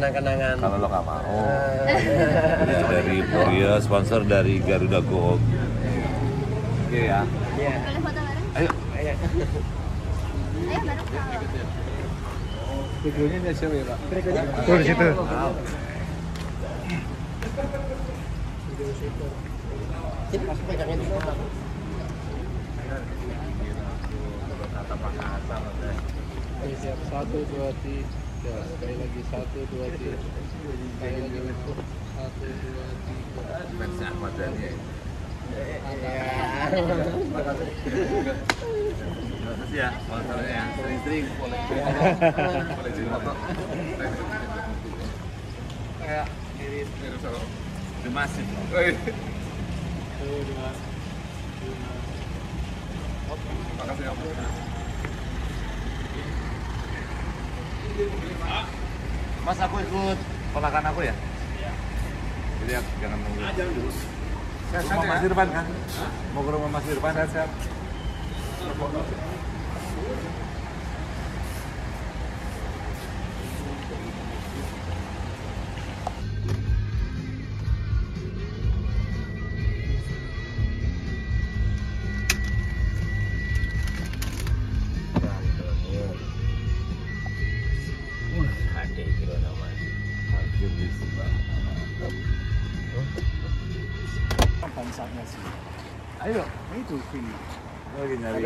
kenang-kenangan Kalau lo nggak mau. Ini dari Korea, sponsor dari Garuda Go. Oke ya. Iya. Boleh foto bareng? Ayo. Ayo. Ayo bareng kalau. Videonya siapa ya, Pak? berikutnya Tuh, di situ. Sini, Mas, pegangin dulu. Oke, siap. Satu, dua, tiga. Sekali lagi. Satu, dua, tiga. Satu, dua, tiga. Fans Ahmad Dhani ya. Terima kasih ya, sponsornya ya. Sering-sering boleh. Boleh jadi foto. Kayak mirip. Satu, dua, tiga. Makasih ya. Mas aku ikut ponakan aku ya? Jadi ya, jangan nunggu. jangan dulu. Rumah Mas Irfan kan? Mau ke rumah Mas Irfan? Siap,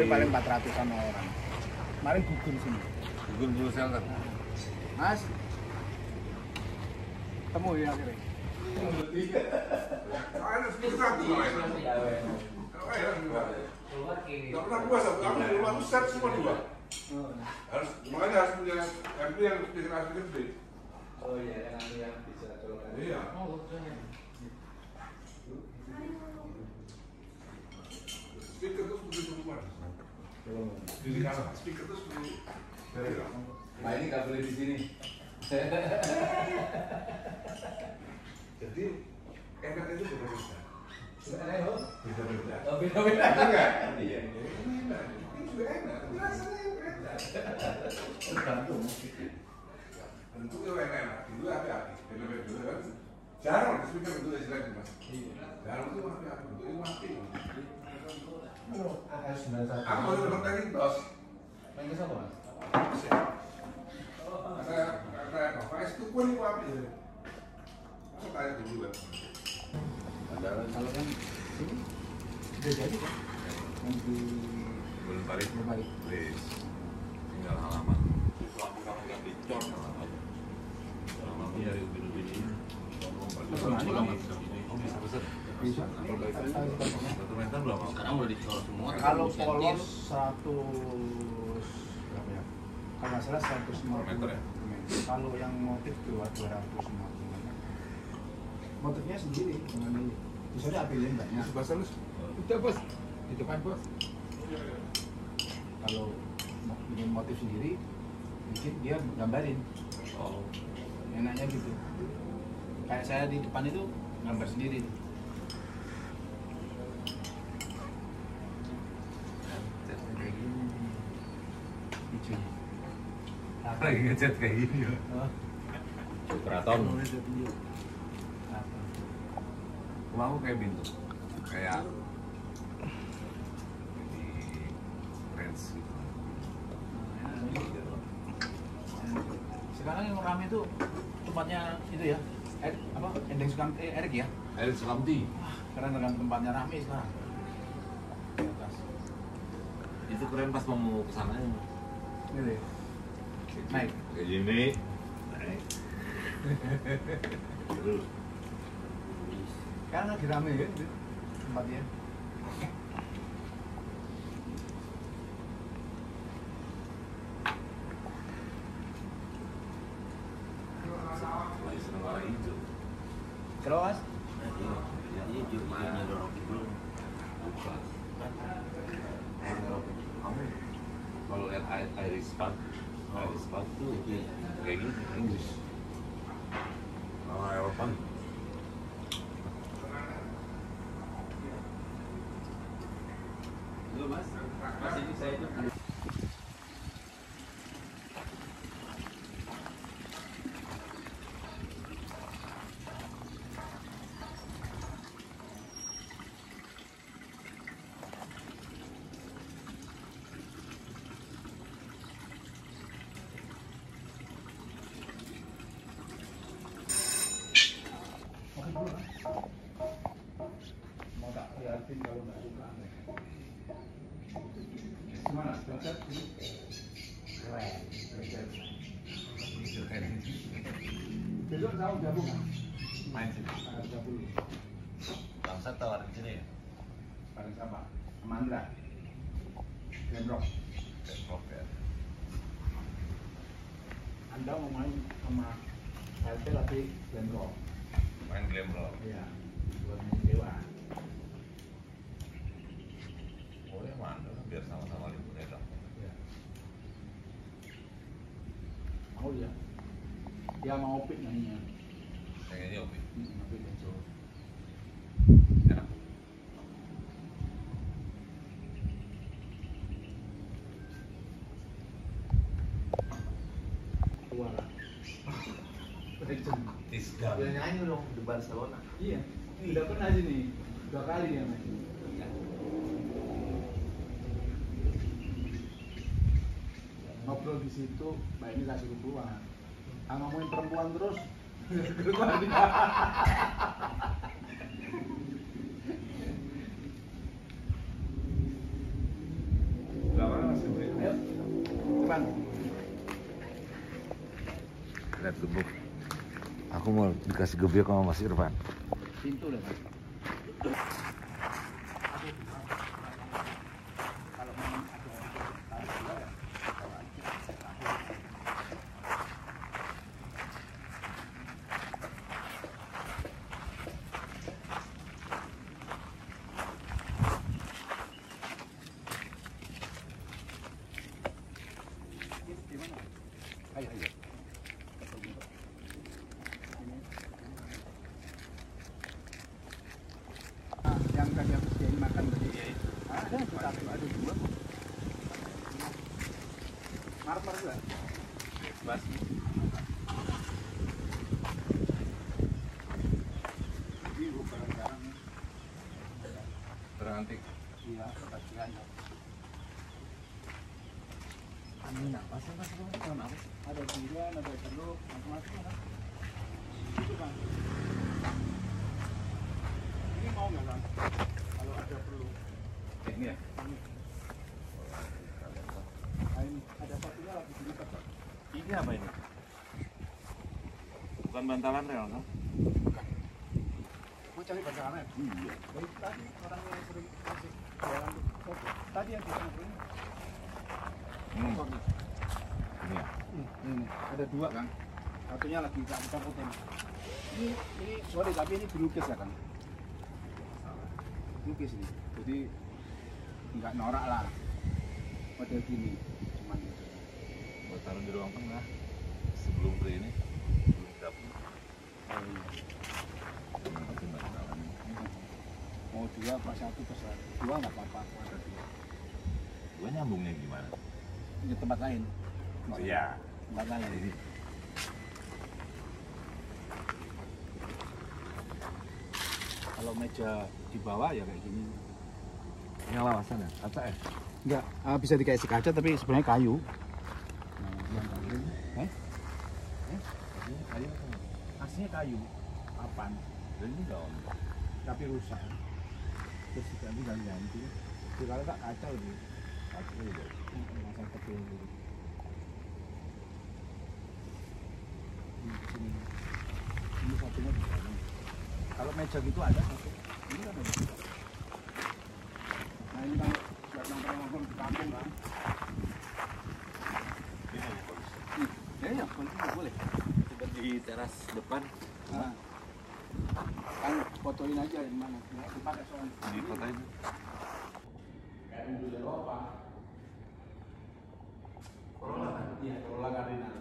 Tapi paling 400 sama orang. Kemarin gugur sini. Google Blue Shelter. Mas. Temu ya akhirnya. Gak pernah puas aku, aku di rumah tuh set semua dua. Harus, makanya harus punya MP yang gede. Oh iya, yang yang bisa. Iya. Speaker tuh seperti rumah. Di kanan, speaker tuh seperti dari Nah ini nggak boleh di sini. Jadi enak itu beda-beda. Beda-beda. Oh, beda-beda. Enggak? Iya. Ini enak, ini juga enak, tapi rasanya yang beda. Tergantung. Bentuknya enak-enak, itu api-api, beda-beda kan. Jarang ada speaker bentuknya jelek mas. Jarang itu api-api, bentuknya mati. Aku dos. Main ke Mas? Aku tanya dulu kan. Kalau kan jadi kan? Belum balik. belum balik. Please. Tinggal halaman. Lampu kamu yang dicor halaman. Halaman dari ubin-ubin ini. Oh. Satu meter berapa? Sekarang udah dicor semua. Kalau 30 polos senti. 100 berapa ya? Kalau nggak salah 150 meter ya? Kalau yang motif dua 250 motifnya sendiri dengan ini. Misalnya apilin banyak. Bahasa lu. Udah bos, di depan bos. Kalau mau bikin motif sendiri, mungkin dia gambarin. Oh. Enaknya gitu. Kayak saya di depan itu gambar sendiri. Catnya kayak gini. Hijau. Lagi ngecat kayak gini. Keraton. Rumah aku kayak bintu. Kayak di range gitu. Sekarang yang rame itu tempatnya itu ya, Erik, apa? Ending Sukam, eh, Erik ya? Air Sukamti. Karena dengan tempatnya rame sekarang. Di atas. Itu keren pas mau ke sana. Gitu ya. Naik. Kayak gini. Naik. Terus. Sekarang lagi rame ya tempatnya. Lagi seneng warna hijau. Kalau mas? Ini Jumanya dorong dulu. Bukan. Kamu kalau lihat air Iris Park, Iris Park tuh kayak gini, English. Kalau Eropa Lu, Mas? Besok kamu gabung kan? Main sini. Tanggal 30. Bangsa tawarin sini ya. Bareng siapa? Sama Andra. Gembrok. Depok ya. Anda mau main sama LT tapi Gembrok. Main glam bro. Iya. Buat main dewa. Boleh mana? Biar sama-sama libur ya dong. Iya. Mau dia? Dia mau opik nyanyinya. Yang ini oke. Hmm, opik dan cowok. Enak. Tua lah. Legend. Tisga. Dia nyanyi dong di Barcelona. Iya. Udah pernah sini. Dua kali dia main. Ngobrol di situ, Mbak ini kasih keluar. Ah ngomongin perempuan terus. Ayo. Depan. Lihat gebuk. Aku mau dikasih gebuk sama Mas Irfan. Pintu deh, Mas. Ayo, ayo. Ah, yang tadi aku sediain makan tadi. Ada satu, ada dua. Marah marah juga. Mas. Ini bukan sekarang. Terantik. Iya, kepastian. Angin apa sih mas? Tahun apa? Ada durian, ada telur, macam-macam kan. Itu kan. Ini mau nggak kan? Kalau ada perlu. Ini ya. Nah, ini ada satunya lagi di dekat. Pak. Ini apa ini? Bukan bantalan rel kan? Mau cari bahasa Arab? Iya. Tadi orang yang sering kasih jualan foto. Tadi yang kita. Hmm. Foto. Ini ya. Hmm, ini ada dua kan. Satunya lagi tak kita. Ini ini sorry tapi ini dilukis ya kan. Lukis ini. Jadi nggak norak lah. Model gini. Cuman gitu. Buat taruh di ruang tengah. Sebelum ini. Mau dua pas satu pas dua nggak apa-apa. Ada dua. Gua nyambungnya gimana? Di tempat lain. Iya. Tempat lain. Ini. Kalau meja di bawah ya kayak gini. Ini lawasan ya? Kaca ya? Enggak, ah, bisa dikasih kaca tapi sebenarnya kayu. Eh? Ini kayu? Aslinya kayu, papan, Dan ini om. tapi rusak. Terus ganti ganti ganti. Kalau tak kaca lebih Kaca juga. masa kecil gitu. Ini. Ini satunya di sana. Kalau meja gitu ada satu. Ini kan ada. Nah ini kan buat nongkrong-nongkrong di kampung kan. Ini bagus. Ya ya, boleh boleh. Kita di teras depan. Nah, kan fotoin aja yang mana. Nggak dipakai soalnya. Di itu. kayak mobil Eropa Corolla kan? Iya Corolla Cardinal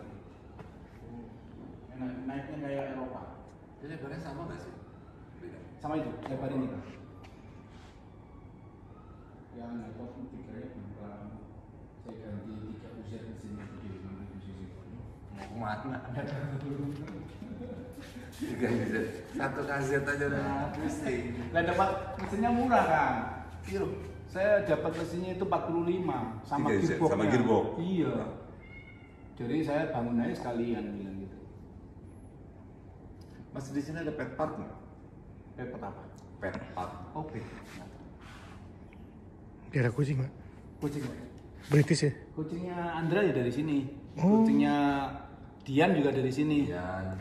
Enak, naiknya kayak Eropa. Ini lebarnya sama nggak sih? Beda. sama itu lebar ini. Kan yang pun tiga ya saya ganti tiga usia di di di sini Ke mana? Tiga bisa. Satu kaset aja udah pusing. Lah dapat mesinnya murah kan. Iya. Saya dapat mesinnya itu 45 sama gearbox. sama gearbox. Iya. Jadi saya bangun aja sekalian bilang gitu. Mas di sini ada pet park nggak? Dapat apa? Pet park. Oke. Daerah kucing, Pak. Kucing. British ya? Kucingnya Andra ya dari sini. Oh. Kucingnya Dian juga dari sini. Iya.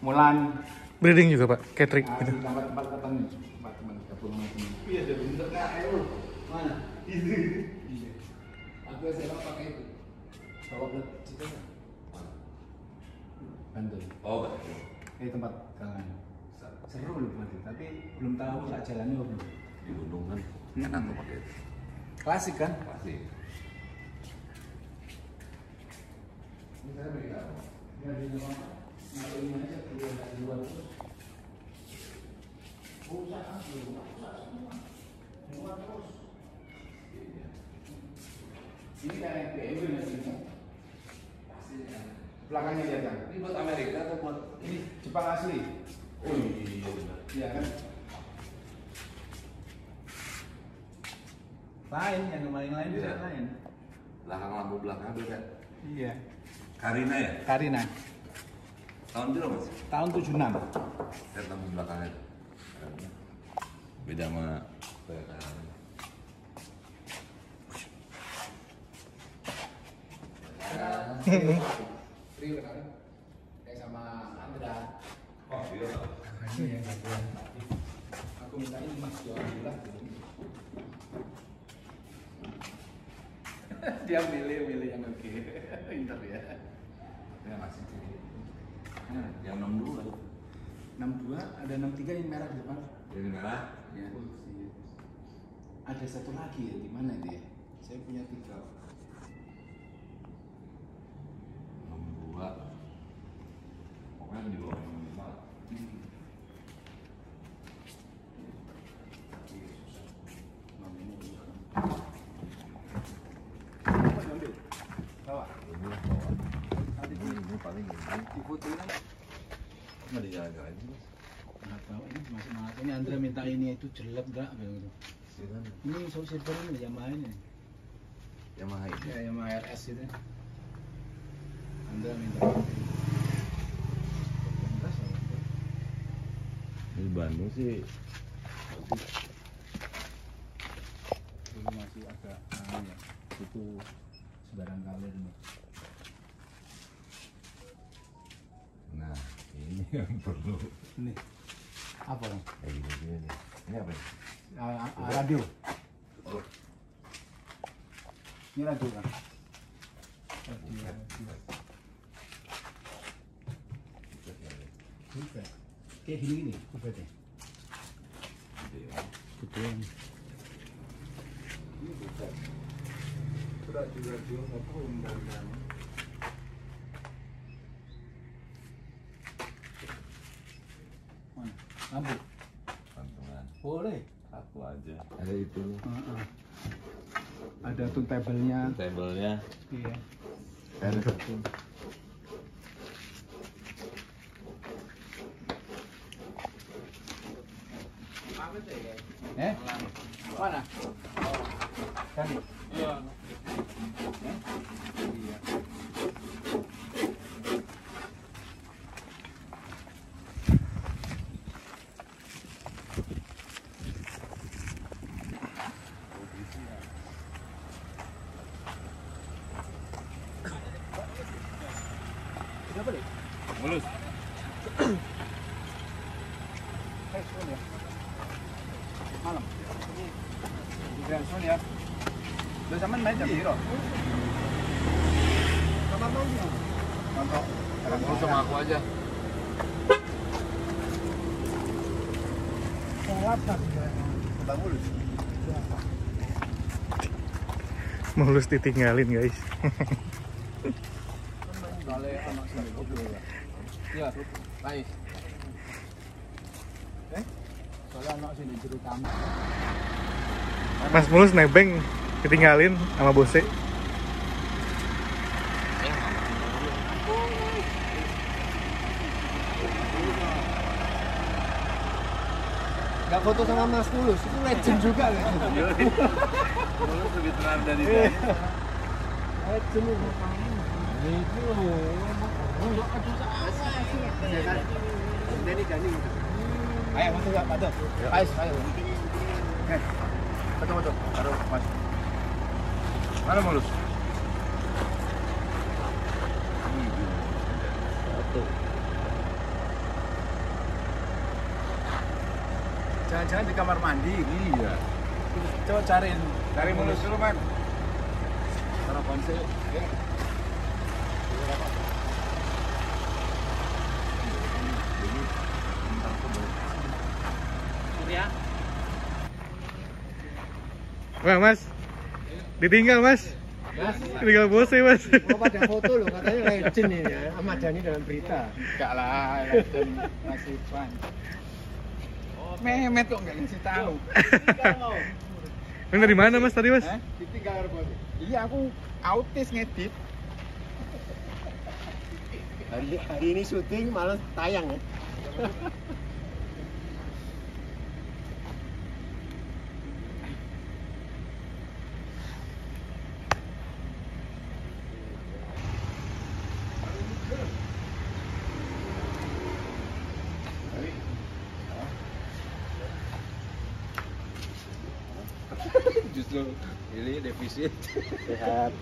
Mulan. Breeding juga pak, catering Ah, gitu. di tempat-tempat ketemu tempat teman gabung sama teman. Iya, ada bentuk KL. Mana? Itu. Aku SMA pakai itu. Bawa ke situ. Bantul. Oh, betul. Eh tempat kalian. Seru loh berarti, tapi belum tahu tak jalannya apa belum. Di gunung kan enak tuh pakai itu. Klasik kan? Pasti. Ini kayak BMW mas ini. Belakangnya lihat kan? Ini buat Amerika atau buat Ini Jepang asli. Oh iya benar. Iya kan? Lain yang kemarin lain Iya. bisa lain. Belakang lampu belakang beda. Iya. Karina ya? Karina Tahun berapa mas? tahun 76. Lihat lampu belakangnya. Beda sama Toyota. Rio kan? Kayak sama Andra. Oh iya. Aku minta ini mas. Dia milih milih yang oke. Pinter ya. Ya masih jadi. Nah, yang 62 62 ada 63 yang merah di depan. Ini merah. Ya. Ada satu lagi ya di mana dia? Saya punya tiga. 62. Pokoknya di bawah 65. Bawa. Ini lah bawah. Ini, ini paling ini. Di foto kan? Nggak di jalan-jalan sih mas. Nggak tahu ini masih. Ini Andra minta ini itu jelek enggak gitu. Ini so silver ini Yamaha ini. Yamaha ini. Ya Yamaha RS itu. Andra minta. Di Bandung sih masih agak anu ya. Itu sebarang kalir nih. Yang perlu Ini apa nih. Ini apa? ini? Ah, ah, radio. Oh, Ini radio kan? Radio. radio. Bukan. Kayak gini gini, kupetnya. gede ya. Betul. Ini nggak tahu yang ada itu. Uh, uh. ada tuh table-nya. Table-nya. Iya. Ada satu Handphone ya. Malam. Di handphone ya. Udah zaman main jam mau Nonton. Kamu sama aku aja. Bang Mulus. Mulus ditinggalin guys. Iya, baik. Eh? Soalnya anak sini juru kamar. Mas Mulus nebeng ditinggalin sama bose. Gak foto sama Mas Mulus, itu legend juga kan? Mulus lebih terang dari Iya. dia. Legend itu. Itu loh. Dani Dani ayo masuk ya, tak? Patut. Ais, ya. ayo, Okay. Betul, betul. Taruh, mas. Mana mulus? Jangan-jangan di kamar mandi. Iya. Coba cariin. Cari mulus dulu, Man. Sarapan konsep. Wah mas, ditinggal mas. Tinggal bosnya mas. Oh pada foto loh katanya legend ini ya Ahmad Dhani dalam berita. Enggak lah, Legend masih pan. Memet kok nggak ngasih tahu. Ini dari mana mas tadi mas? Ditinggal bos. Iya aku autis ngedit. Hari, hari ini syuting malah tayang ya. defisit. Sehat.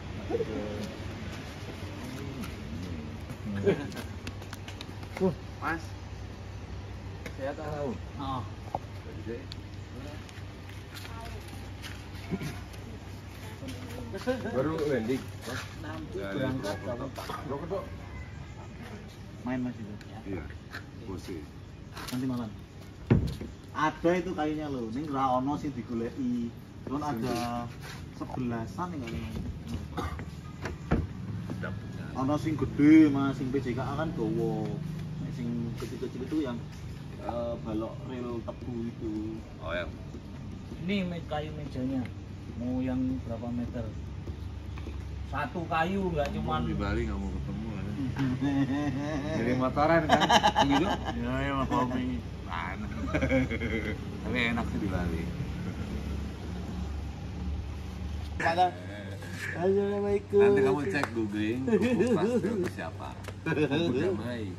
Mas. Saya tahu. Oh. Baru landing. main mas itu Iya. Bose. nanti malam ada itu kayunya loh ini ra ono sih digoleki cuman ada sebelasan nih kayaknya ono sing gede mas sing PJK kan gowo Nek sing kecil-kecil itu yang eh, balok rel tebu itu Oh, yang Ini kayu mejanya. Mau yang berapa meter? Satu kayu nggak cuma di Bali nggak mau ketemu kan. Jadi motoran kan, gitu. ya ya Tommy Mana? Tapi enak sih di Bali. Assalamualaikum Nanti kamu cek googling, Kuku Pastro itu siapa? Kuku Damai.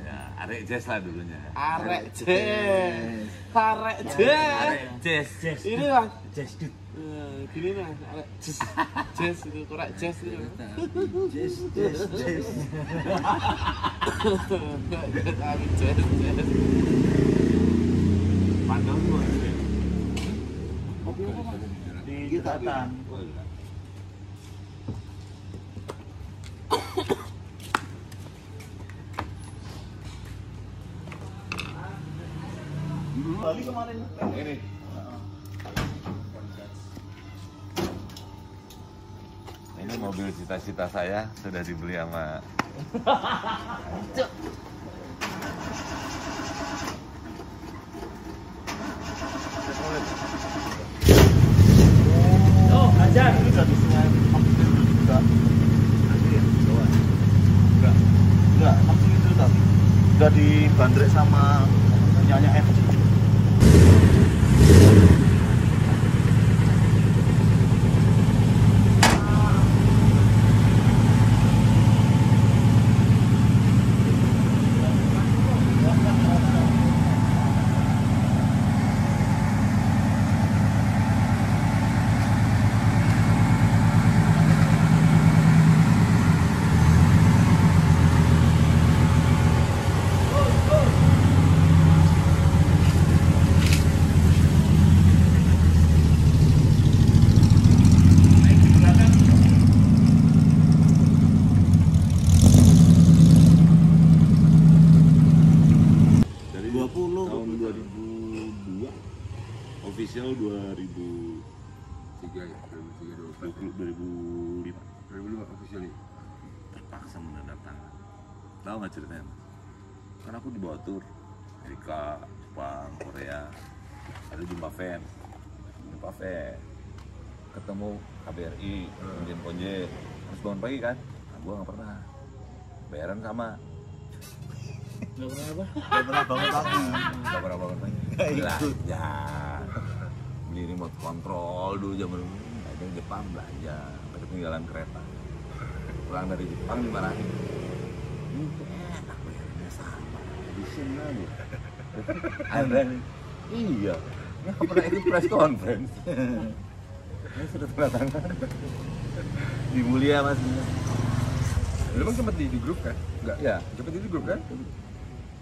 Ya, Arek Jazz lah dulunya. arek jazz arek jazz Arek Jazz. jazz. ini mas Jazz dude. Eh, gini mas arek jazz jazz itu korek jazz itu Jazz, jazz, jazz. Kami jazz jazz Pandang Bali kemarin. Ini. Ini mobil cita-cita saya sudah dibeli sama Disungai Samsung juga enggak. Enggak. Samsung itu tapi udah sama punyanya FG dari 20. tahun 2002 official 2003 ya 2003 2005 2005 official terpaksa menandatangani tahu nggak ceritanya Mas? kan aku dibawa tur Amerika Jepang Korea ada jumpa fan jumpa fan ketemu KBRI kemudian Konje pagi kan nah, gua nggak pernah bayaran sama Nggak pernah apa? Gak pernah bangun pagi Gak pernah bangun pagi. Belanja. Beli remote control dulu zaman dulu. Ada di Jepang belanja. Ketinggalan kereta. Pulang dari Jepang dimarahin. Ini enak bayarnya sama. Edition lagi. Ada. Iya. Nggak pernah ikut press conference. Ini sudah tanda tangan. Di mulia mas. Lu emang sempat di, di grup kan? Enggak. Ya. Sempat di grup kan?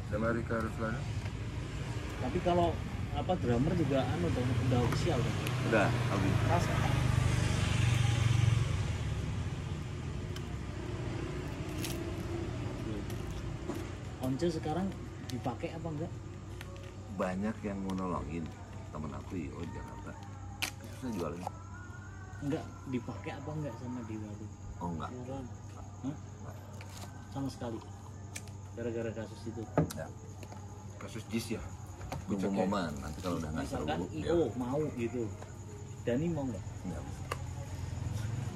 Sama Rika Ruslana. Tapi kalau apa drummer juga anu dong udah official dong Udah, Aldi. Once sekarang dipakai apa enggak Banyak yang mau nolongin temen aku di oh, Jakarta. Susah jualnya. Enggak dipakai apa enggak sama Dewa tuh Oh enggak. Hah? sama sekali gara-gara kasus itu Ya. Kasus JIS ya. Nunggu momen nanti kalau udah nggak seru. IO mau gitu Dani mau nggak Nggak.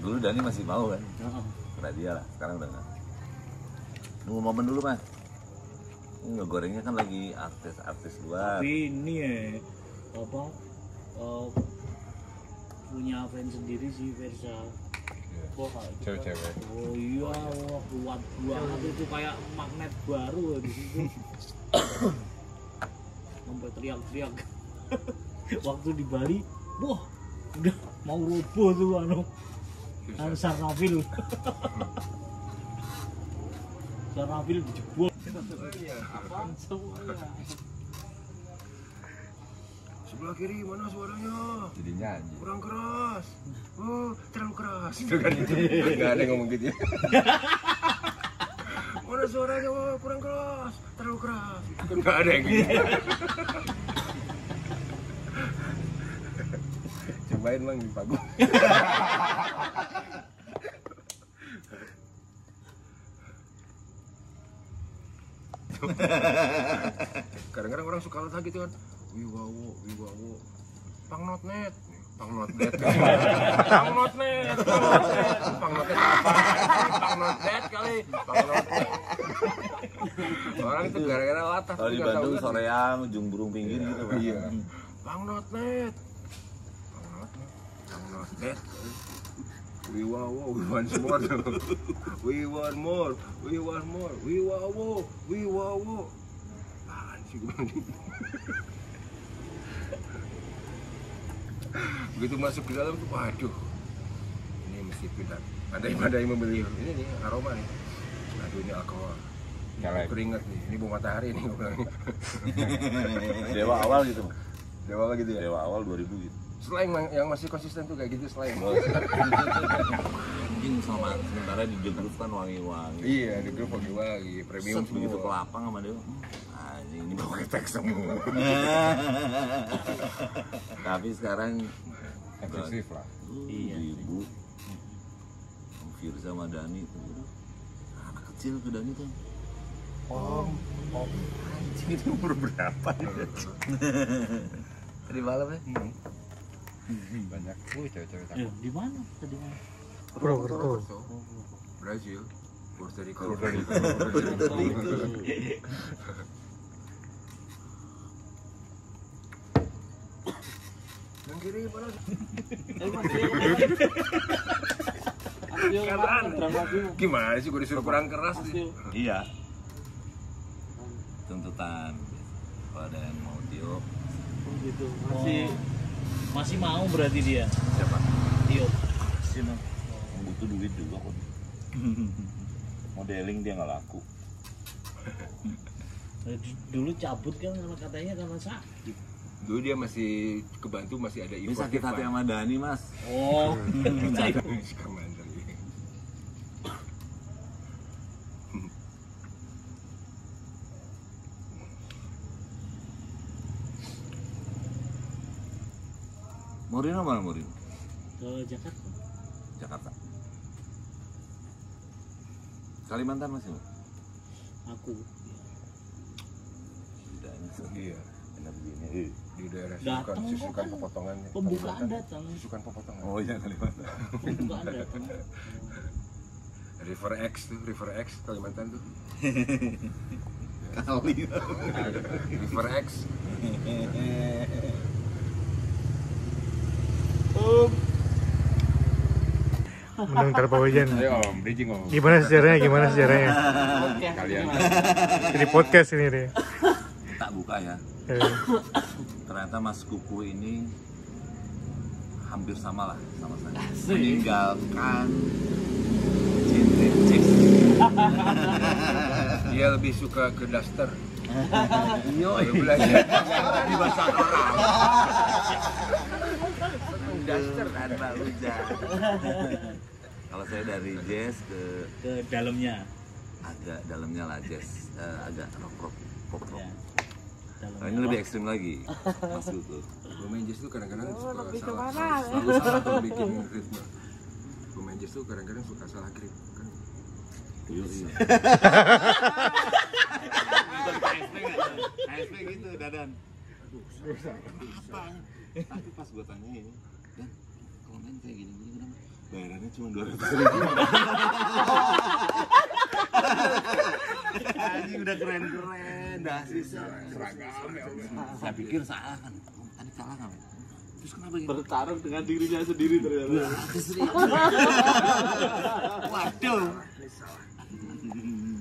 Dulu Dani masih mau kan? Heeh. Karena dia lah, sekarang udah nggak. Nunggu momen dulu mas. Nggak gorengnya kan lagi artis-artis luar. tapi ini ya apa eh, punya fans sendiri sih Versa Wah, itu Cewek-cewek. Oh iya, wah kuat banget itu kayak magnet baru ya di situ. Sampai teriak-teriak. Waktu di Bali, wah udah mau roboh tuh anu. Anu Sarnafil. Sarnafil dijebol. Semuanya? Sebelah kiri mana suaranya? Jadi nyanyi. Kurang keras. Oh, terlalu keras. Itu kan Enggak ada yang ngomong gitu ya. Mana suaranya? Oh, kurang keras. Terlalu keras. Itu kan enggak ada yang gitu. Cobain bang di pagu. Kadang-kadang orang suka letak gitu kan. Wiwawo, wiwawo. Pangnot net. Pangnot net. Pangnot net. Pangnot net. Pangnot net apa? Pangnot net kali. Pangnot net. Orang itu gara-gara latah. Kalau di Bandung soreang, ujung burung pinggir gitu. Pak. Iya. Pangnot net. Pangnot net. Pangnot net. We want more, we want more. we want more, we want more, we want more, we want more. Apaan sih gue bilang gitu? Begitu masuk ke dalam tuh, waduh, ini mesti pindah. Pandai-pandai membeli ini nih aroma nih. Aduh ini alkohol. Nyalain. keringat nih, ini bau matahari nih gue bilang. Dewa awal gitu. Dewa apa gitu ya? Dewa awal 2000 gitu. Selain yang- yang masih konsisten tuh kayak gitu selain. Mungkin sama sementara di The Groove kan wangi-wangi. Iya, di grup wangi-wangi, premium Set begitu ke lapang sama Dewa. Ini, ketek semua. Tapi sekarang Eksklusif lah. Iya. ibu Firza sama Dani tuh anak kecil ke Dani tuh Oh, oh. Anjing itu umur berapa? tadi malam ya Banyak. Uh, cewek-cewek Eh, di mana tadi mana? Purwokerto. Brazil, Puerto Rico. Puerto Rico. Puerto Rico. Yang kiri mana? Kanan. Gimana sih gue disuruh kurang keras sih? iya tuntutan kalau ada yang mau Tio Oh gitu. Masih masih mau berarti dia. siapa Tio. Sino. butuh duit juga kok modeling dia nggak laku Eh, Dulu cabut kan karena katanya karena sakit. Dulu dia masih kebantu masih ada ini sakit hati sama Dani mas Oh. Mantan dia. Morino mana Morino Ke Jakarta. Jakarta Kalimantan masih Mas? Aku. tidak Iya. enak begini eh. Di daerah Datang susukan, susukan kan pepotongannya. Pembukaan Kalimantan. datang. Susukan pepotongan. oh iya Kalimantan Pembukaan datang. River X tuh, River X Kalimantan tuh. kali River X. Menang tanpa hujan. Ayo om, bridging om. Gimana sejarahnya? Gimana sejarahnya? Kalian Jadi podcast ini deh. tak buka ya Eh, ternyata Mas Kuku ini hampir sama lah sama saya meninggalkan chicks Dia lebih suka ke Duster. Iya, Baru belajar. di bahasa orang. Daster tanpa hujan. Kalau saya dari jazz ke ke dalamnya agak dalamnya lah jazz, eh, agak rock rock pop rock. ya Nah, ini lebih ekstrim lagi, Mas Gutu. Pemain jazz tuh kadang-kadang suka lebih salah, ke mana? salah, selalu salah kalau bikin ritme. Pemain jazz tuh kadang-kadang suka salah grip kan. Iya, iya. KSP gitu, Dadan. Apa? Tapi pas gue tanyain, dan kalau main kayak kenapa? Bayarannya cuma dua ratus ribu. Anjing udah keren-keren, dah sisa. Seragam ya Allah. Saya pikir salah kan, tadi salah kan? Terus kenapa gitu? Bertarung dengan dirinya sendiri ternyata. Waduh.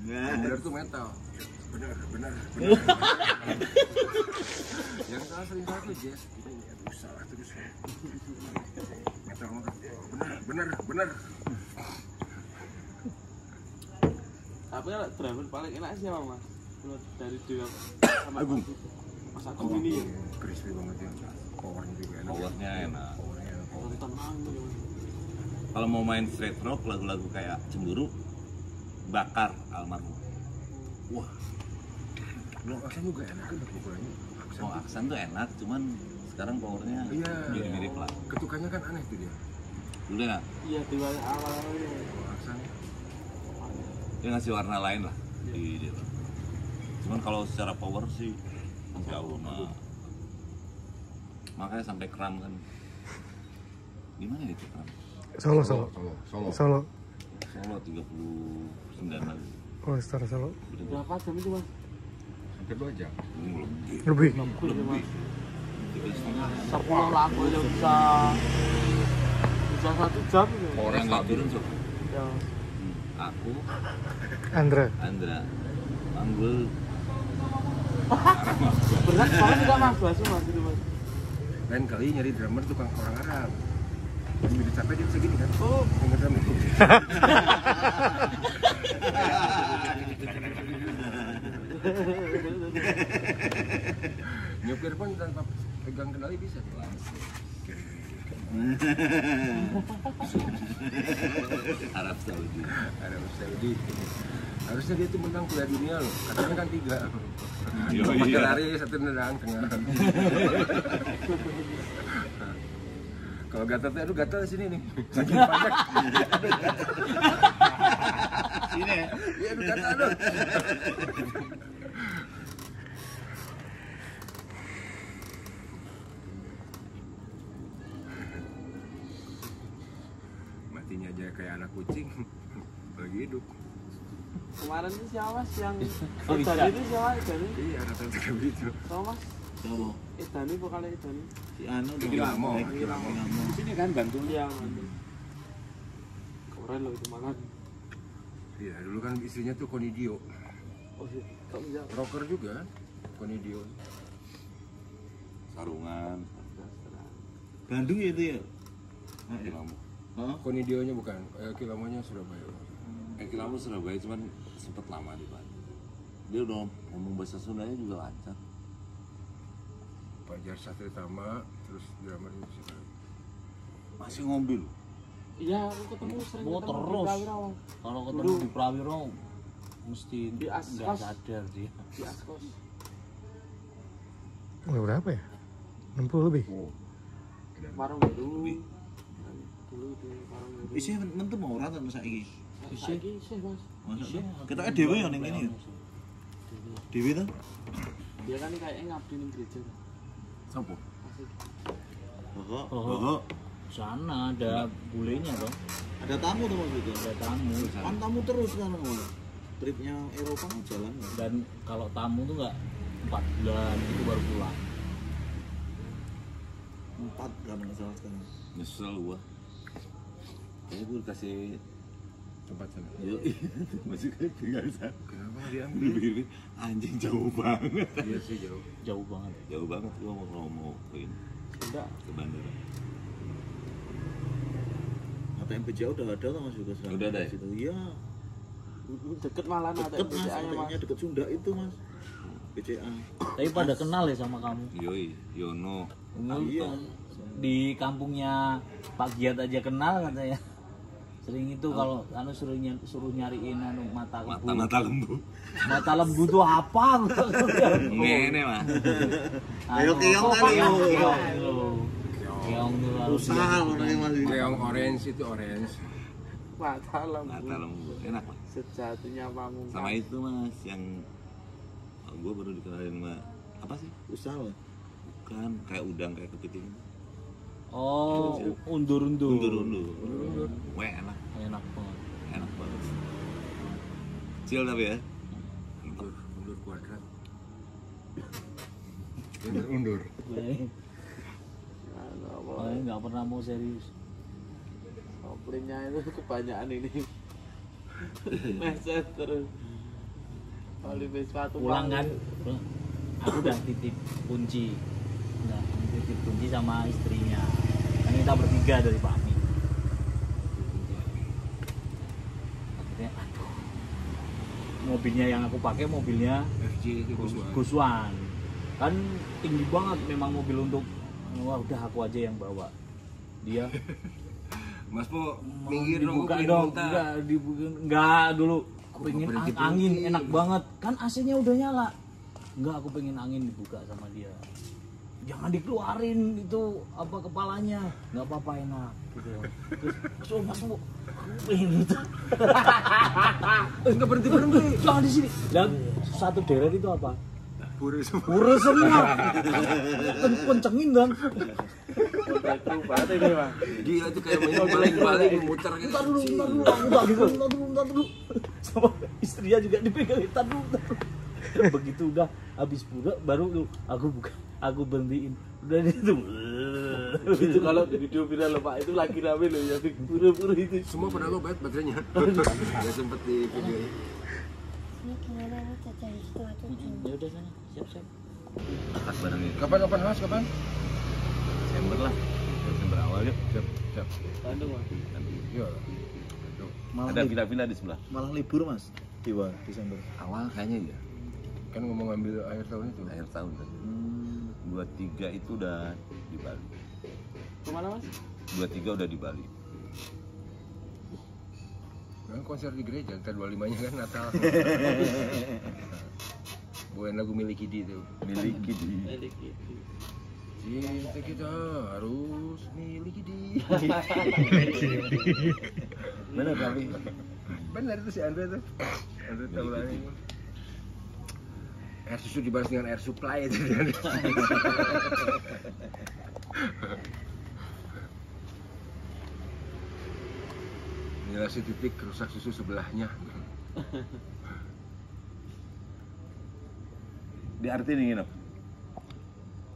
Benar tuh metal. Benar, benar, benar. Yang salah sering tuh jazz. Ini aduh salah terus. Benar, benar. Tapi kalau driver paling enak siapa mas? Menurut dari dia sama Agung. Mas Agung ini ya. Crispy banget ya. Powernya juga enak. Powernya enak. Gitu. Kalau mau main straight rock, lagu-lagu kayak cemburu, bakar almarhum. Wah, Belum aksen juga enak kan. Aksen. mau aksan tuh enak, cuman sekarang powernya Iya. mirip-mirip lah. Ketukannya kan aneh tuh dia. Dulu ya, Iya di. Kalau aksen dia ngasih warna lain lah di dia. Cuman kalau secara power sih jauh mah. Makanya sampai kram kan. Gimana itu kram? Solo, Solo. Solo, Solo. Solo. Solo 39 lagi. Oh, Star Solo. Berapa jam itu mas? Hampir dua jam. Ini lebih. Lebih. Lebih. Sepuluh lagu aja bisa bisa satu jam gitu. Orang nggak turun sob. Ya. Aku, Andra. Andra, Anggul, Berat soalnya juga mas Basu mas itu mas. Lain kali nyari drummer tukang orang Arab. Jadi begitu capek dia bisa gini kan. Oh, yang drum itu. Nyopir pun tanpa pegang kendali bisa. Arab Saudi. Arab Saudi. Harusnya dia tuh menang kuliah dunia loh. Katanya kan tiga. Yo, iya. lari, satu nendang tengah. Kalau gatal tuh, aduh gatal di sini nih. Saking banyak. Ini ya. Iya, aduh gatal, aduh. Matinya aja kayak anak kucing. Lagi hidup. Kemarin itu siapa mas yang Oh, Edani Ika. itu siapa Edani? Iya, rata-rata kayak begitu. Siapa mas? Siapa? Edani vokalnya Edani. Si Anu dong. Kilamo. Kilamo. Sini kan bantu. Iya mantu. Keren loh itu makan. Iya, dulu kan istrinya tuh Konidio. Oh iya? Rocker juga kan? Konidio. Sarungan. Bandung ya itu ya? Kilamu. Hah? Konidionya bukan, eh, Kilamonya Surabaya. Eh Kilamu Surabaya cuman sempet lama di Bali. Dia udah ngomong bahasa Sundanya juga lancar. Fajar Satritama, terus drummernya siapa? Masih ngombil. Iya, aku ketemu sering Oh, ketemu terus. di. Kalau ketemu di Prawiro mesti Di Askos. nggak sadar dia. di Askos. Umur berapa ya? 60 lebih. Warung dulu. Dulu dulu. Isih mentu mau ora tenan saiki. Isih. Isih mas. Maksudnya kita dhewe ya ning kene ya. Dhewe to? Dia kan kayaknya ngabdi di gereja. Sopo? Oh, oh. Sana ada bulenya toh. Ada tamu tuh itu. Ada tamu. Kan tamu terus kan Mas. Tripnya Eropa kan jalan. Dan kalau tamu tuh nggak empat bulan itu baru pulang. Empat kalau nggak salah sekarang. Nyesel gua. Kayaknya gua dikasih Tempat sana. Yuk, masih kayak tinggal sana. Kenapa diambil? Lebih anjing jauh banget. Iya sih jauh. Jauh banget. Jauh banget gua mau kalau mau ke ini Enggak. ke bandara. ATM BCA udah ada tuh Mas juga sekarang. Udah ada ya? Situ. Iya. Deket malah ada Deket Mas, BCA-nya mas. Deket Sunda itu Mas. BCA. Tapi pada kenal ya sama kamu. Yoi, Yono. Iya. Di kampungnya Pak Giat aja kenal katanya. Sering itu kalau anu suruh ny- suruh nyariin anu mata lembu. Mata-mata lembu. Mata lembu tuh apa? Ngene mah. Anu, Keong kali, keong, yo. keong itu. Keong orange itu orange. Mata lembu. Mata lembu. Enak mas. Sejatinya pamungkas. Sama itu mas yang gue baru dikenalin sama apa sih? Usaha. Bukan kayak udang kayak kepiting. Oh, undur-undur. Undur-undur. Wah enak, Enak banget. enak banget. Kecil tapi ya. Undur, undur kuadrat. Undur, undur. Oh, nggak pernah mau serius. Koplingnya itu kebanyakan ini. Meset terus. Oli sepatu Pulang kan, aku udah titip kunci. Udah titip kunci sama istrinya. Kita bertiga dari Pak Ami. Akhirnya, aduh. Mobilnya yang aku pakai mobilnya FJ Guswan. Kan tinggi banget memang mobil untuk wah udah aku aja yang bawa. Dia Mas mau minggir dong, dibuka gue dong. enggak dibuka enggak dulu. Aku pengen ang- angin enak banget. Kan AC-nya udah nyala. Enggak aku pengen angin dibuka sama dia jangan dikeluarin itu apa kepalanya nggak apa-apa enak gitu terus aku pengen gitu Enggak berhenti berhenti. jangan di sini dan satu deret itu apa semua. Pura semua. Ken kencengin dan. Gila itu kayak main baling-baling muter gitu. Ntar dulu, ntar dulu, ntar dulu, ntar dulu, ntar dulu. Sama istrinya juga dipegang, ntar dulu, ntar dulu. Begitu udah habis pura, baru tuh aku buka, aku berhentiin. Udah itu. itu kalau di video viral loh pak itu lagi rame loh ya pura-pura itu Semua pada lo banget baterainya. Gak sempet di video Ini gimana nih caca setengah tujuh. Ya udah sana, siap-siap. Angkat barang ini. Kapan kapan mas kapan? Desember lah. Desember awal yuk. Siap siap. Bandung mas Iya. Malah, Ada villa-villa di sebelah. malah libur Mas. Dewa Desember. Awal kayaknya iya. Kan ngomong ngambil akhir tahun itu. Akhir tahun kan. Hmm. Dua tiga itu udah di Bali. ke mana mas Dua tiga udah di Bali. Kan konser di gereja, ntar 25 nya kan Natal. Bawain lagu Miliki Di itu. Miliki di. Elik itu Cinta kita harus miliki di. Benar kali. Benar itu si Andre tuh. Andre Taulani. Air susu dibalas dengan air supply itu. Inilah si titik rusak susu sebelahnya. Di arti nih Nop.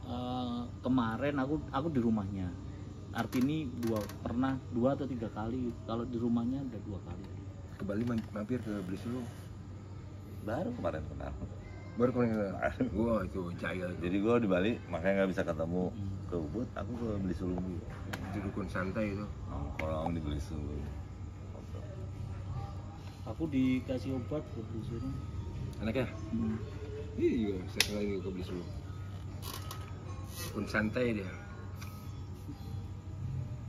Eh, kemarin aku aku di rumahnya. Artini dua pernah dua atau tiga kali. Kalau di rumahnya udah dua kali. Ke Bali mam- mampir ke beli sulu. Baru kemarin kenal. Baru kemarin Wah itu jaya. Jadi gue di Bali makanya nggak bisa ketemu ke Ubud. Aku ke beli sulung dulu. Itu dukun santai itu. Nongkrong di beli sulung. Aku dikasih obat buat disuruh. Anaknya? Hmm. Iya, saya kenal ini ke beli sulu. Dukun santai dia.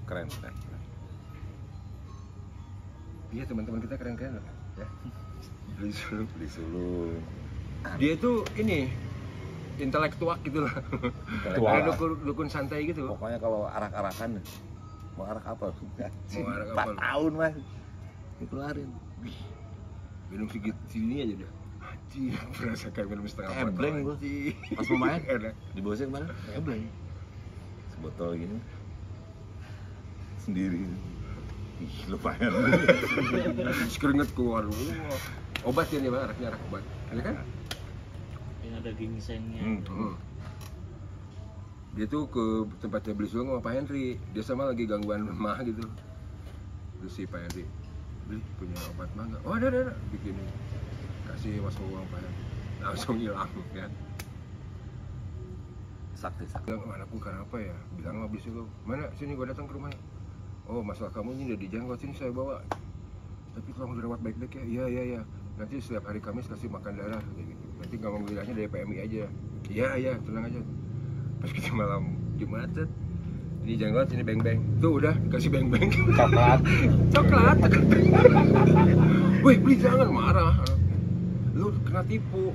Keren, keren. Iya teman-teman kita keren-keren. Ya. Beli sulu. Beli sulung. Dia tuh ini intelektual gitu lah. Intelektual. Dukun, dukun santai gitu. Pokoknya kalau arak-arakan mau arak apa? Mau arak Empat apa? tahun mas. Dikeluarin. Minum sedikit sini aja dia. Anjir, berasa kayak minum setengah Eh, blank gua. Pas mau main di bawahnya ke mana? Ebleng. Sebotol gini. Sendiri. Ih, lumayan. Terus keringet keluar. Obat ya nih bang, araknya arak obat. Iya kan? Ada gingsengnya. Hmm. Hmm. Dia tuh ke tempatnya beli sulang sama Pak Henry. Dia sama lagi gangguan mah gitu. Terus si Pak Henry, beli punya obat mah nggak? Oh ada ada, ada. Bikinin. Kasih masuk uang Pak Henry. Langsung hilang ya. Sakti, sakti. Bilang, mana pun karena apa ya? Bilang sama beli sulang, mana sini gua datang ke rumahnya. Oh masalah kamu ini udah dijangkau sini saya bawa. Tapi tolong dirawat baik-baik ya. Iya iya iya. Nanti setiap hari Kamis kasih makan darah kayak gitu. Nanti gampang bilangnya dari PMI aja. Iya iya tenang aja. Pas kita malam Jumat set, ini jangan sini beng beng tuh udah dikasih beng beng Coklat. coklat. Wih beli jangan marah. Lu kena tipu.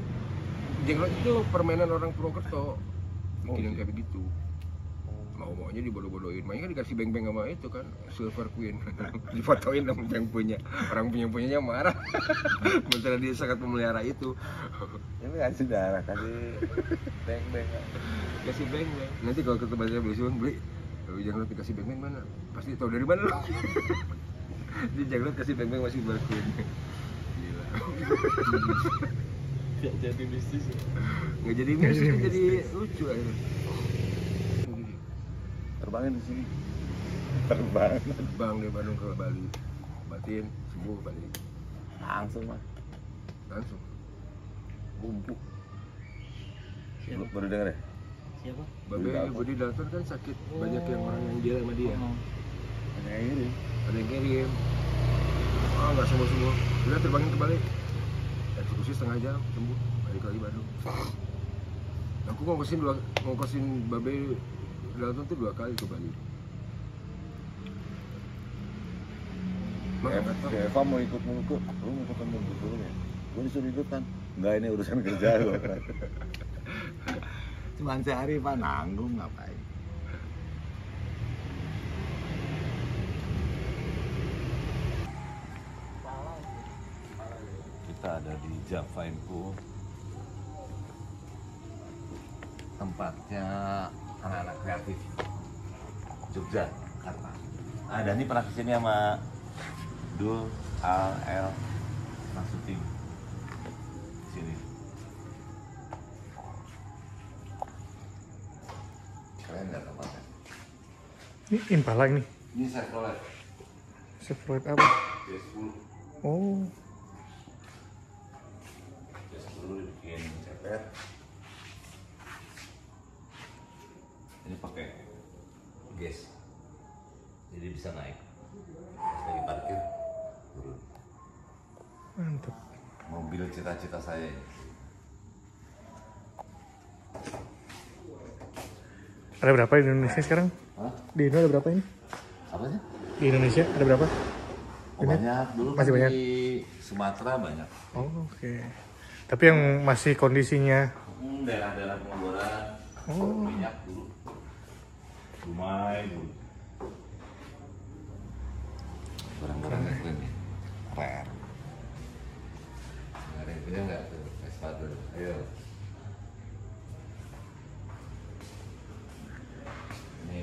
Jenglot itu permainan orang Purwokerto. Bikin yang kayak begitu mau maunya dibodoh-bodohin. Makanya kan dikasih beng beng sama itu kan Silver Queen. Difotoin sama yang punya. Orang punya punyanya marah. Sementara dia sangat memelihara itu. Ini kasih darah, kasih beng beng. kasih beng beng nanti kalau ketemu saya beli sun beli. Jangan dikasih beng beng mana? Pasti tahu dari mana. Lu di jangan kasih beng beng masih berkuin gila. Gak jadi bisnis ya. nggak jadi bisnis kan jadi lucu aja Terbangin di sini. Terbang. bang dari Bandung ke Bali batin sembuh balik Langsung mas. langsung Bumbu. Siapa? Baru denger ya? Siapa? Babe Budi Dalton kan sakit banyak yang orang yang dia sama dia Oh. Kayak gini. ada yang kirim ah nggak sembuh sembuh udah terbangin ke Bali eksekusi setengah jam sembuh balik lagi Bandung aku ngongkosin dua ngongkosin Babe Dalton tuh dua kali ke Bali Eva, mau ikut mengikut, lu mau ketemu Dur ya? Gue disuruh ikut kan? Enggak ini urusan kerja kan. Cuman sehari pak nanggung ngapain? Kita ada di Java Info tempatnya anak-anak kreatif Jogja Jakarta. Ada nih pernah ke sini sama Dul, Al, El, Nasuting sini. Keren nggak tempatnya? Ini Impala ini. Ini Chevrolet Chevrolet apa? C10. Oh, C10 dibikin cepet. Ini pakai gas, jadi bisa naik. Pas lagi parkir turun. mantap. Mobil cita-cita saya ini. Ada berapa di Indonesia sekarang? Hah? Di Indo ada berapa ini? Apa sih? Di Indonesia ada berapa? Oh, banyak dulu Masih banyak? di Sumatera banyak. Oh, oke. Tapi yang masih kondisinya Hmm, daerah-daerah pengeboran Oh. minyak dulu. Dumai dulu. Barang-barangnya keren ya. Keren. Ada yang punya nggak tuh? Vespa tuh. Ayo. Ini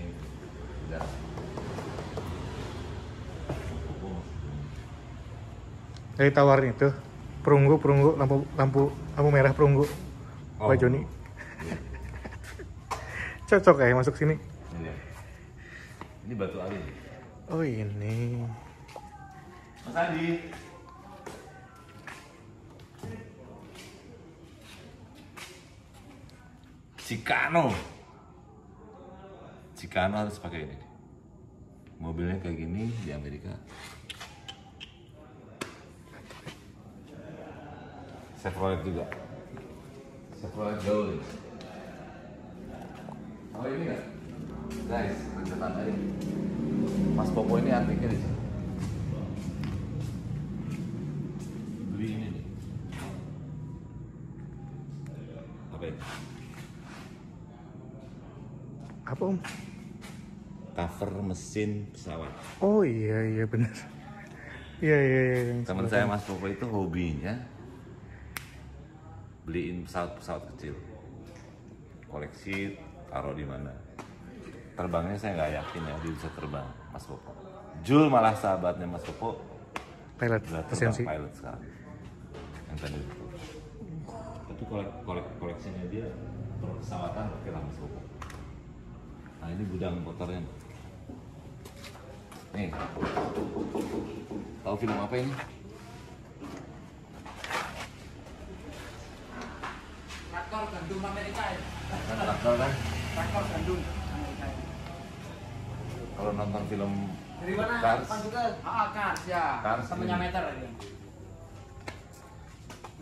udah. dari tawarin itu perunggu perunggu lampu lampu lampu merah perunggu Oh. Pak Joni cocok ya masuk sini Ini. Ini batu ali. oh ini Mas Adi. Cikano. Cikano harus pakai ini. Mobilnya kayak gini di Amerika. Chevrolet juga. Chevrolet ini. Oh ini nggak? Guys, rencetan aja. Mas Popo ini antiknya di sini. Beli ini nih. Apa ini? apa om Cover mesin pesawat. oh iya iya benar iya iya iya yang Teman saya. Mas Popo itu hobinya beliin pesawat-pesawat kecil. Koleksi taruh di mana. Terbangnya saya nggak yakin ya dia bisa terbang Mas Popo. Jul malah sahabatnya Mas Popo pilot terbang pilot sekarang. Tadi itu. Tapi kolek, kolek, koleksinya dia pesawatan oke lah Mas Popo. Nah ini gudang motornya. Nih. Tahu film apa ini? Traktor gandum Amerika ya. Kan traktor kan? Traktor gandum Amerika. ya. Kalau nonton film Dari mana? Cars. Juga. Ah, Cars ya. Cars Temennya ini. meter ya.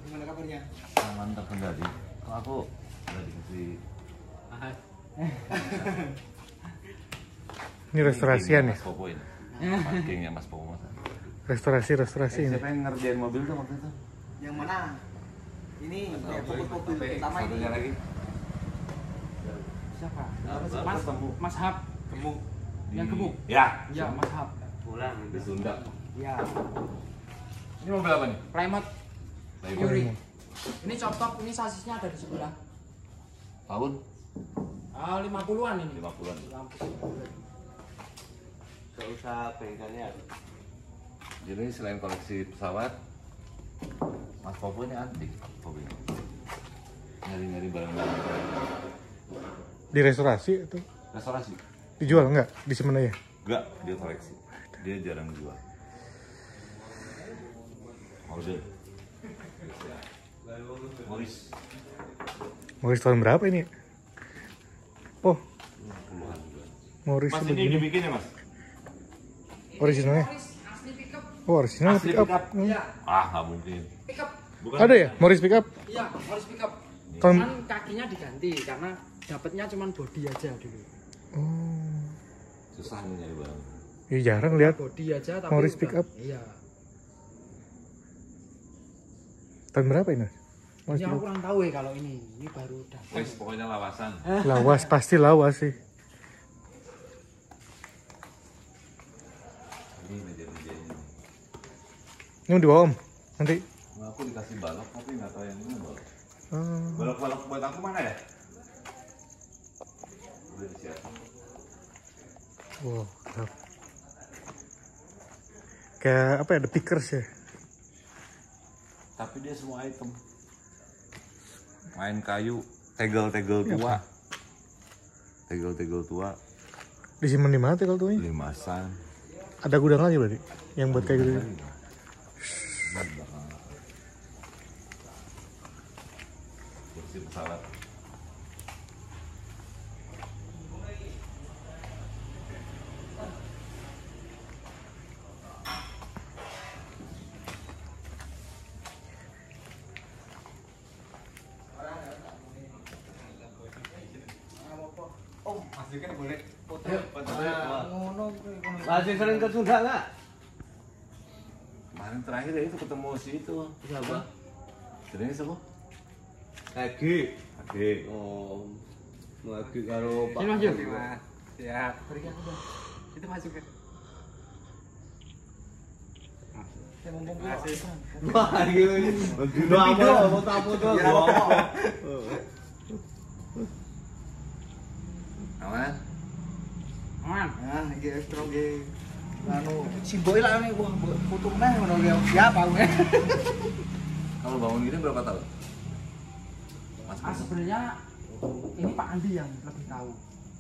Bagaimana kabarnya? aman terkendali kok aku nggak dikasih Ini restorasian ya? Mas Popo ini parkingnya Mas Popo Mas Restorasi, restorasi ini. siapa yang ngerjain mobil tuh waktu itu Yang mana? Ini ya, fokus mobil pertama ini. lagi Siapa? Mas Mas Hap. gemuk Yang gemuk? ya Ya, Mas Hap. pulang di Sunda Ya. ini mobil apa nih Plymouth Fury. Ini chop top, ini sasisnya ada di sebelah. tahun Ah, 50-an ini. 50-an Lampu sebelah. Gak usah bengkelnya. jadi selain koleksi pesawat Mas Popo ini antik hobinya nyari-nyari barang-barang Di restorasi atau restorasi dijual enggak? Disimpan aja. enggak dia koleksi dia jarang jual Model Morris Morris tahun berapa ini? Oh, Morris Mas ini begini. dibikin ya mas? Originalnya? Oh, original Asli pick up. pickup? Hmm. Iya, Ah nggak mungkin pickup. Bukan Ada ya? Morris pick up? Iya, harus pickup. Tahun Cuman kakinya diganti karena dapatnya cuman body aja dulu. Oh. Susah nih nyari barang Iya jarang lihat. Body aja tapi Morris udah- pickup. Iya. Tahun berapa ini? Pick aku kurang tahu ya kalau ini. Ini baru datang. Wes pokoknya lawasan Lawas pasti lawas sih. Ini meja-meja ini Ini mau dibawa om. Nanti. Nah, Aku dikasih balok tapi nggak tahu yang ini balok Oh. Balok-balok buat aku mana ya? Udah disiapin Wow. mantap. Kayak apa ya? The pickers ya. Tapi dia semua item Main kayu Tegel-tegel tua Tegel-tegel tua Disimpan di mana kalau tuh ini? Limasan Ada gudang lagi berarti? Yang buat kayak gitu. Kursi pesawat Masih sering ke Sunda nggak? Kemarin terakhir ya itu ketemu si itu Siapa? Jadi siapa? Egi. Oke Oh, lagi karo Pak. Siap. Itu masuk mumpung Wah, ini apa foto-foto. Aman? Aman. Iki. Anu, simboke lah ini wah ngono ki. Siapa aku? Kalau bangun gini berapa tahun? Mas Ah, sebenarnya ini Pak Andi yang lebih tahu.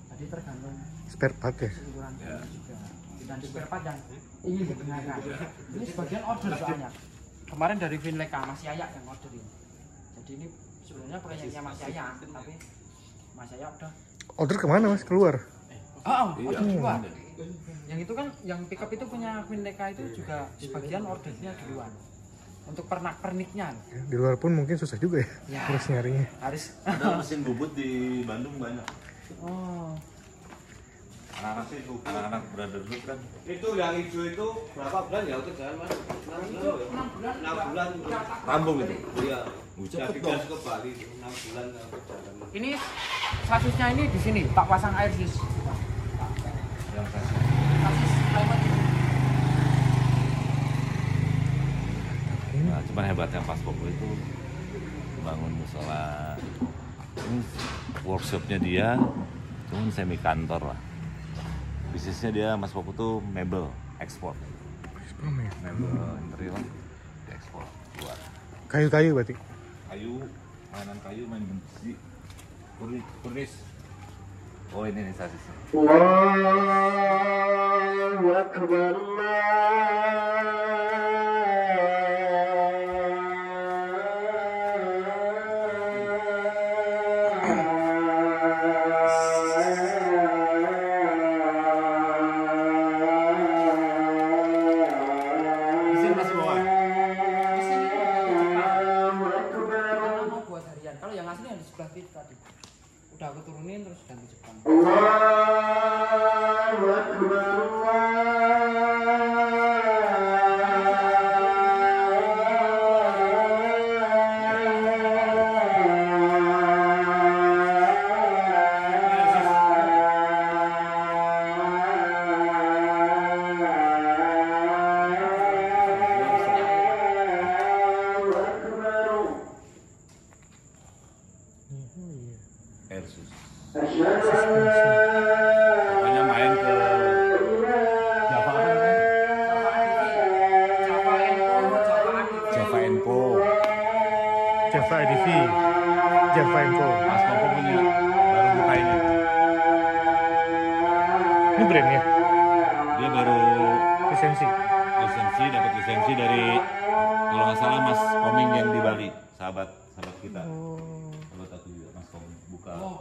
Jadi tergantung Spare part ya. ukuran Ya. juga. Dan spare part yang ingin digunakan. Ini sebagian order soalnya. Kemarin dari Vinleka Mas Yaya yang order ini. Jadi ini sebenarnya proyeknya Mas Yaya, tapi Mas Yaya udah Order ke mana mas? Keluar. Oh, Iya. order keluar. Yang itu kan yang pickup itu punya Vinleka itu juga sebagian ordernya duluan. Untuk pernak-perniknya loh. Di luar pun mungkin susah juga ya. Ya. Harus nyarinya. harus Ada mesin bubut di Bandung banyak oh Anak-anak sih itu Anak-anak brotherhood kan Itu yang hijau itu berapa bulan ya kerjaan Mas? 6 bulan. 6 bulan. Rambung itu Iya. Gas ke Bali 6 bulan kerjaan. ini kasusnya ini di sini tak pasang air sis Kasih ini. Nah, cuman hebatnya Mas Popo itu bangun musola. Ini workshopnya dia cuman semi kantor lah. Bisnisnya dia Mas Popo tuh mebel ekspor. Mebel? Interior diekspor keluar Kayu-kayu berarti. kayu mainan kayu main besi kurnis kurnis oh ini nih sasisnya Di lisensi lisensi dapat lisensi dari kalau nggak salah Mas Koming yang di Bali sahabat sahabat kita oh. anggota juga Mas Koming buka oh.